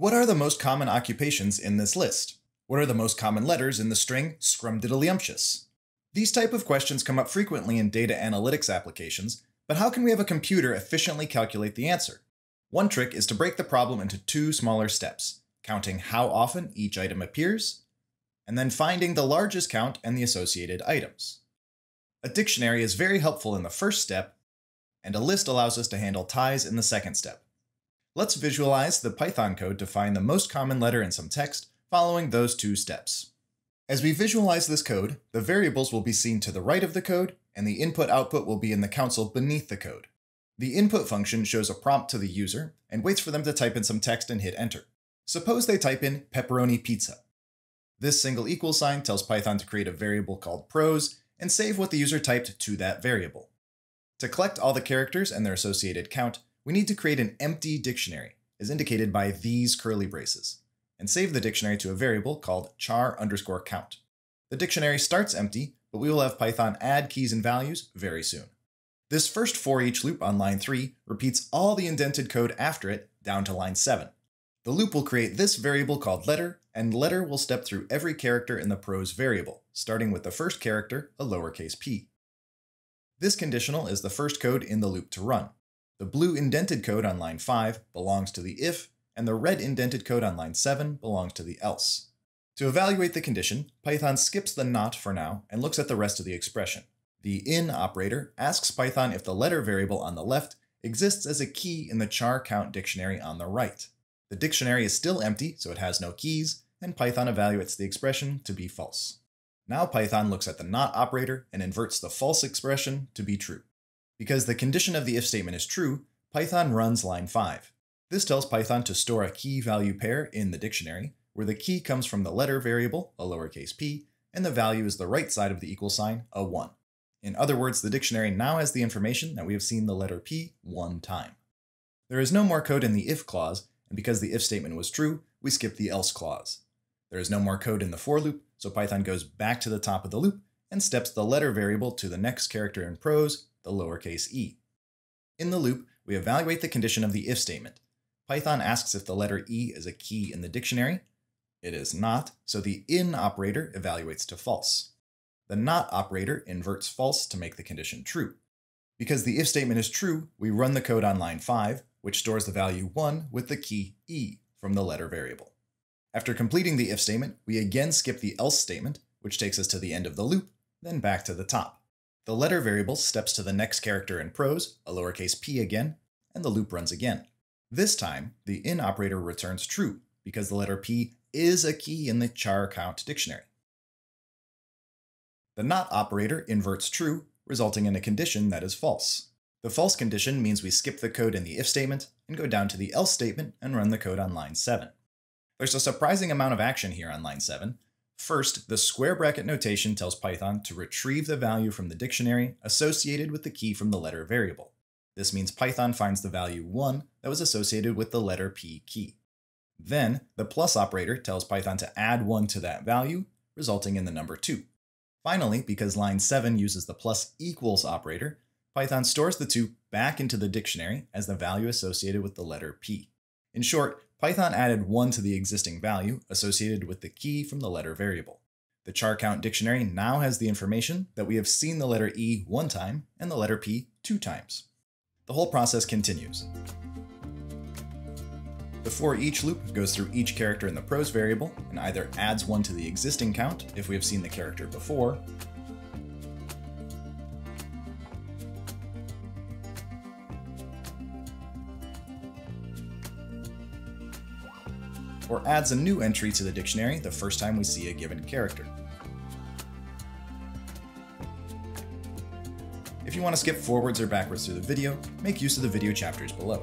What are the most common occupations in this list? What are the most common letters in the string scrumdiddlyumptious? These type of questions come up frequently in data analytics applications, but how can we have a computer efficiently calculate the answer? One trick is to break the problem into two smaller steps, counting how often each item appears, and then finding the largest count and the associated items. A dictionary is very helpful in the first step, and a list allows us to handle ties in the second step. Let's visualize the Python code to find the most common letter in some text following those two steps. As we visualize this code, the variables will be seen to the right of the code, and the input-output will be in the console beneath the code. The input function shows a prompt to the user and waits for them to type in some text and hit enter. Suppose they type in pepperoni pizza. This single equal sign tells Python to create a variable called prose and save what the user typed to that variable. To collect all the characters and their associated count, we need to create an empty dictionary, as indicated by these curly braces, and save the dictionary to a variable called char underscore count. The dictionary starts empty, but we will have Python add keys and values very soon. This first for each loop on line 3 repeats all the indented code after it down to line 7. The loop will create this variable called letter, and letter will step through every character in the prose variable, starting with the first character, a lowercase p. This conditional is the first code in the loop to run. The blue indented code on line 5 belongs to the if, and the red indented code on line 7 belongs to the else. To evaluate the condition, Python skips the not for now and looks at the rest of the expression. The in operator asks Python if the letter variable on the left exists as a key in the char count dictionary on the right. The dictionary is still empty, so it has no keys, and Python evaluates the expression to be false. Now Python looks at the not operator and inverts the false expression to be true. Because the condition of the if statement is true, Python runs line 5. This tells Python to store a key value pair in the dictionary, where the key comes from the letter variable, a lowercase p, and the value is the right side of the equal sign, a 1. In other words, the dictionary now has the information that we have seen the letter p one time. There is no more code in the if clause, and because the if statement was true, we skip the else clause. There is no more code in the for loop, so Python goes back to the top of the loop and steps the letter variable to the next character in prose, the lowercase e. In the loop, we evaluate the condition of the if statement. Python asks if the letter e is a key in the dictionary. It is not, so the in operator evaluates to false. The not operator inverts false to make the condition true. Because the if statement is true, we run the code on line 5, which stores the value 1 with the key e from the letter variable. After completing the if statement, we again skip the else statement, which takes us to the end of the loop, then back to the top. The letter variable steps to the next character in prose, a lowercase p again, and the loop runs again. This time, the in operator returns true, because the letter p is a key in the char count dictionary. The not operator inverts true, resulting in a condition that is false. The false condition means we skip the code in the if statement and go down to the else statement and run the code on line 7. There's a surprising amount of action here on line 7, First, the square bracket notation tells Python to retrieve the value from the dictionary associated with the key from the letter variable. This means Python finds the value 1 that was associated with the letter p key. Then, the plus operator tells Python to add 1 to that value, resulting in the number 2. Finally, because line 7 uses the plus equals operator, Python stores the 2 back into the dictionary as the value associated with the letter p. In short, Python added 1 to the existing value associated with the key from the letter variable. The char count dictionary now has the information that we have seen the letter E one time and the letter P two times. The whole process continues. The for each loop goes through each character in the prose variable and either adds one to the existing count if we have seen the character before, adds a new entry to the dictionary the first time we see a given character. If you want to skip forwards or backwards through the video, make use of the video chapters below.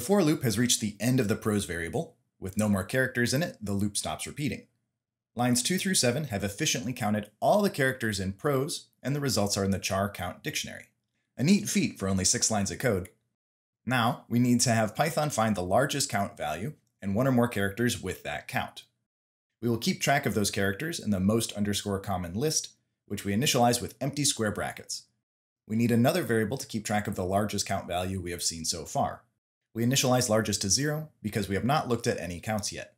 The for loop has reached the end of the prose variable. With no more characters in it, the loop stops repeating. Lines 2 through 7 have efficiently counted all the characters in prose, and the results are in the char count dictionary. A neat feat for only 6 lines of code. Now, we need to have Python find the largest count value and one or more characters with that count. We will keep track of those characters in the most underscore common list, which we initialize with empty square brackets. We need another variable to keep track of the largest count value we have seen so far. We initialize largest to 0 because we have not looked at any counts yet.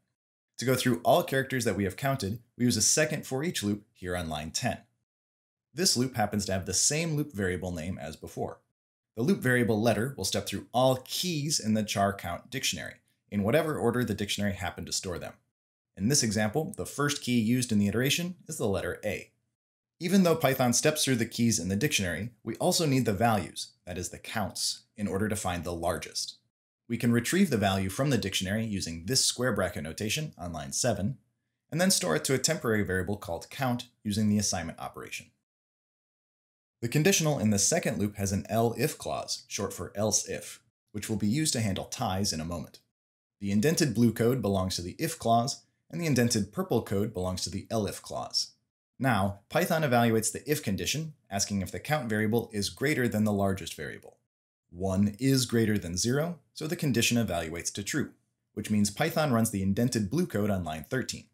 To go through all characters that we have counted, we use a second for each loop here on line 10. This loop happens to have the same loop variable name as before. The loop variable letter will step through all keys in the char count dictionary, in whatever order the dictionary happened to store them. In this example, the first key used in the iteration is the letter A. Even though Python steps through the keys in the dictionary, we also need the values, that is the counts, in order to find the largest. We can retrieve the value from the dictionary using this square bracket notation on line 7, and then store it to a temporary variable called count using the assignment operation. The conditional in the second loop has an elif clause, short for else if, which will be used to handle ties in a moment. The indented blue code belongs to the if clause, and the indented purple code belongs to the elif clause. Now, Python evaluates the if condition, asking if the count variable is greater than the largest variable. 1 is greater than 0, so the condition evaluates to true, which means Python runs the indented blue code on line 13.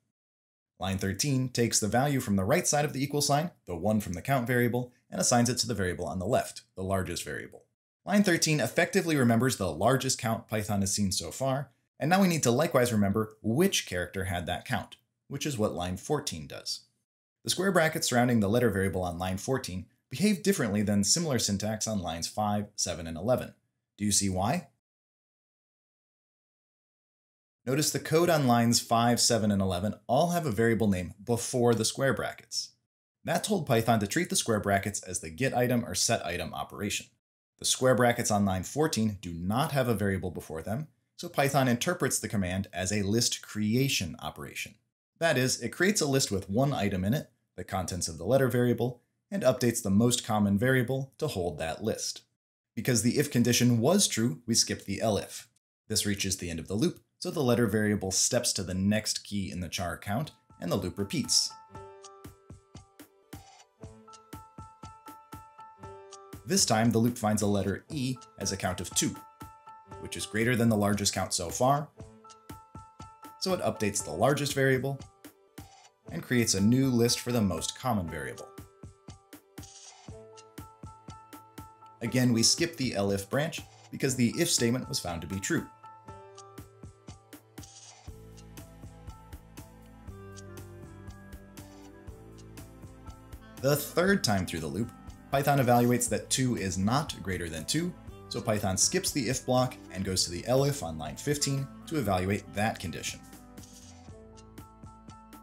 Line 13 takes the value from the right side of the equal sign, the 1 from the count variable, and assigns it to the variable on the left, the largest variable. Line 13 effectively remembers the largest count Python has seen so far, and now we need to likewise remember which character had that count, which is what line 14 does. The square brackets surrounding the letter variable on line 14 behave differently than similar syntax on lines 5, 7, and 11. Do you see why? Notice the code on lines 5, 7, and 11 all have a variable name before the square brackets. That told Python to treat the square brackets as the get item or set item operation. The square brackets on line 14 do not have a variable before them, so Python interprets the command as a list creation operation. That is, it creates a list with one item in it, the contents of the letter variable, and updates the most common variable to hold that list. Because the if condition was true, we skip the elif. This reaches the end of the loop, so the letter variable steps to the next key in the char count, and the loop repeats. This time, the loop finds a letter E as a count of 2, which is greater than the largest count so far, so it updates the largest variable and creates a new list for the most common variable. Again, we skip the elif branch because the if statement was found to be true. The third time through the loop, Python evaluates that 2 is not greater than 2, so Python skips the if block and goes to the elif on line 15 to evaluate that condition.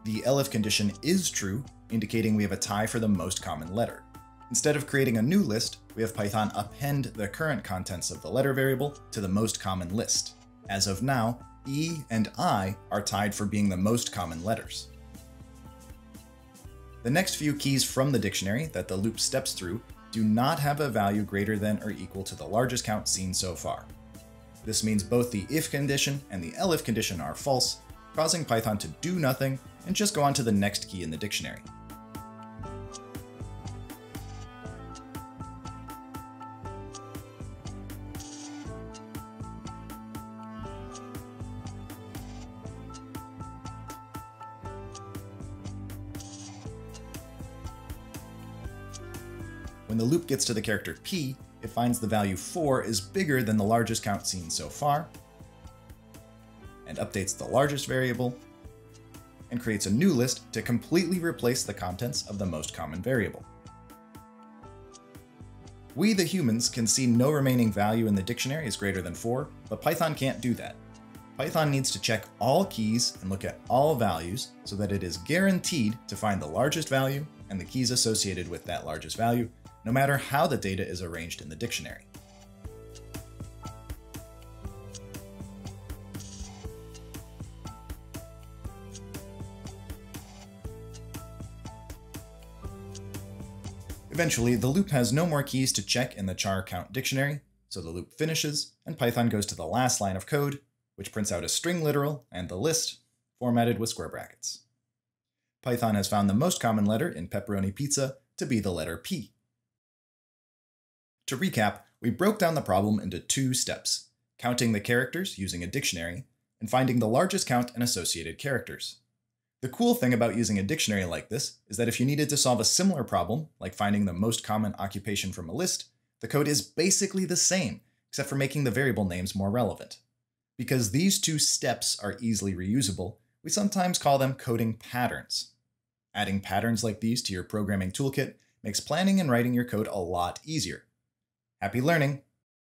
The elif condition is true, indicating we have a tie for the most common letter. Instead of creating a new list, we have Python append the current contents of the letter variable to the most common list. As of now, E and I are tied for being the most common letters. The next few keys from the dictionary that the loop steps through do not have a value greater than or equal to the largest count seen so far. This means both the if condition and the elif condition are false, causing Python to do nothing and just go on to the next key in the dictionary. When the loop gets to the character p, it finds the value 4 is bigger than the largest count seen so far, and updates the largest variable, and creates a new list to completely replace the contents of the most common variable. We, the humans, can see no remaining value in the dictionary is greater than 4, but Python can't do that. Python needs to check all keys and look at all values so that it is guaranteed to find the largest value and the keys associated with that largest value, no matter how the data is arranged in the dictionary. Eventually, the loop has no more keys to check in the char count dictionary, so the loop finishes, and Python goes to the last line of code which prints out a string literal, and the list, formatted with square brackets. Python has found the most common letter in pepperoni pizza to be the letter P. To recap, we broke down the problem into two steps, counting the characters using a dictionary, and finding the largest count and associated characters. The cool thing about using a dictionary like this is that if you needed to solve a similar problem, like finding the most common occupation from a list, the code is basically the same, except for making the variable names more relevant. Because these two steps are easily reusable, we sometimes call them coding patterns. Adding patterns like these to your programming toolkit makes planning and writing your code a lot easier. Happy learning!